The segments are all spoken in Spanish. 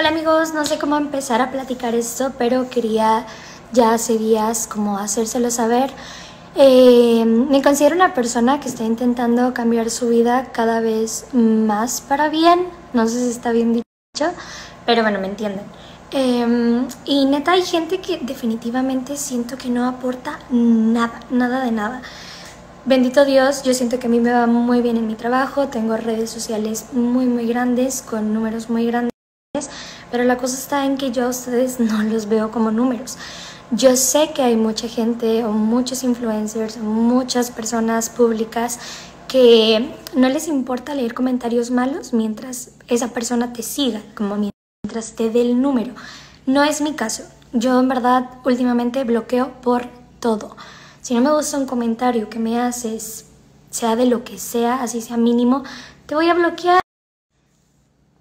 Hola amigos, no sé cómo empezar a platicar esto, pero quería ya hace días como hacérselo saber. Eh, me considero una persona que está intentando cambiar su vida cada vez más para bien. No sé si está bien dicho, pero bueno, me entienden. Eh, y neta, hay gente que definitivamente siento que no aporta nada, nada de nada. Bendito Dios, yo siento que a mí me va muy bien en mi trabajo, tengo redes sociales muy, muy grandes, con números muy grandes pero la cosa está en que yo a ustedes no los veo como números. Yo sé que hay mucha gente o muchos influencers, muchas personas públicas que no les importa leer comentarios malos mientras esa persona te siga, como mientras te dé el número. No es mi caso. Yo en verdad últimamente bloqueo por todo. Si no me gusta un comentario que me haces, sea de lo que sea, así sea mínimo, te voy a bloquear.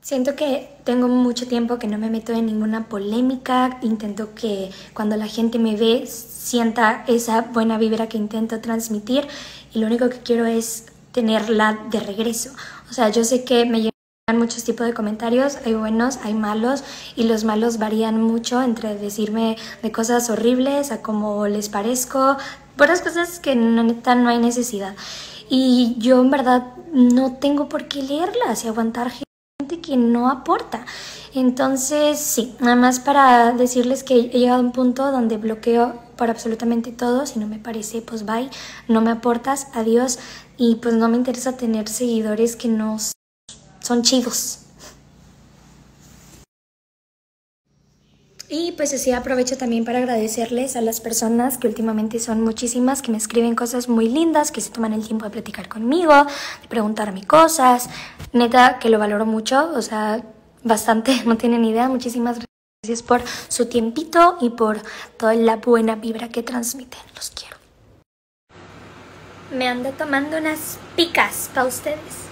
Siento que tengo mucho tiempo que no me meto en ninguna polémica, intento que cuando la gente me ve sienta esa buena vibra que intento transmitir y lo único que quiero es tenerla de regreso. O sea, yo sé que me llegan muchos tipos de comentarios, hay buenos, hay malos y los malos varían mucho entre decirme de cosas horribles a cómo les parezco, puras cosas que no, no hay necesidad. Y yo en verdad no tengo por qué leerlas y aguantar que no aporta. Entonces, sí, nada más para decirles que he llegado a un punto donde bloqueo por absolutamente todo. Si no me parece, pues bye, no me aportas, adiós. Y pues no me interesa tener seguidores que no son chidos. Y pues así aprovecho también para agradecerles a las personas que últimamente son muchísimas, que me escriben cosas muy lindas, que se toman el tiempo de platicar conmigo, de preguntarme cosas. Neta, que lo valoro mucho, o sea, bastante, no tienen idea. Muchísimas gracias por su tiempito y por toda la buena vibra que transmiten. Los quiero. Me ando tomando unas picas para ustedes.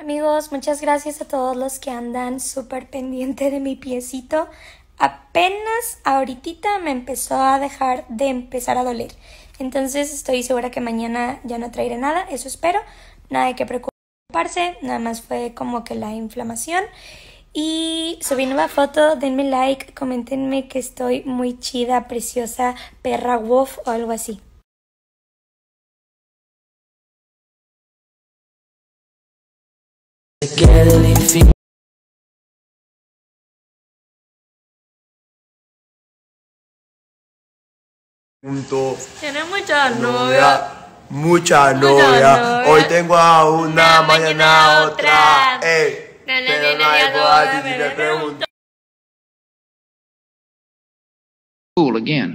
Amigos, muchas gracias a todos los que andan súper pendiente de mi piecito. Apenas ahorita me empezó a dejar de empezar a doler. Entonces estoy segura que mañana ya no traeré nada, eso espero. Nada de que preocuparse, nada más fue como que la inflamación. Y subí nueva foto, denme like, comentenme que estoy muy chida, preciosa, perra wolf o algo así. Tiene mucha novia. Mucha novia. Hoy tengo a una, mañana, a otra. Ey, pero no hay boda si le pregunto. Cool again.